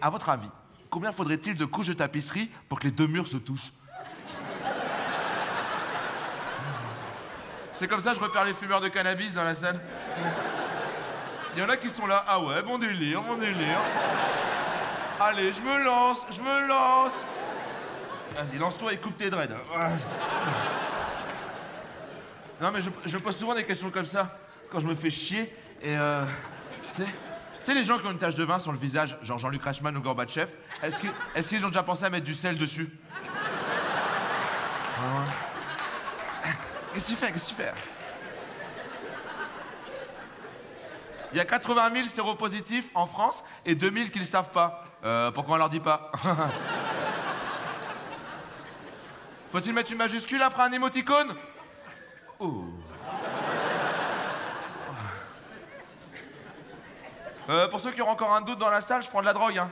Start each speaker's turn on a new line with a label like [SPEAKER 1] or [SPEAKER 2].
[SPEAKER 1] à votre avis, combien faudrait-il de couches de tapisserie pour que les deux murs se touchent C'est comme ça que je repère les fumeurs de cannabis dans la salle. Il y en a qui sont là, ah ouais, bon délire, bon délire. Allez, je me lance, je me lance. Vas-y, lance-toi et coupe tes dreads. Non, mais je, pose souvent des questions comme ça quand je me fais chier. Et euh. Tu sais, sais, les gens qui ont une tache de vin sur le visage, genre Jean-Luc Reichmann ou Gorbatchev, est-ce qu'ils ont déjà pensé à mettre du sel dessus ouais. Qu'est-ce que fais Il y a 80 000 séropositifs en France et 2000 qui ne savent pas. Euh, pourquoi on leur dit pas Faut-il mettre une majuscule après un émoticône Oh. Euh, pour ceux qui auront encore un doute dans la salle, je prends de la drogue. Hein.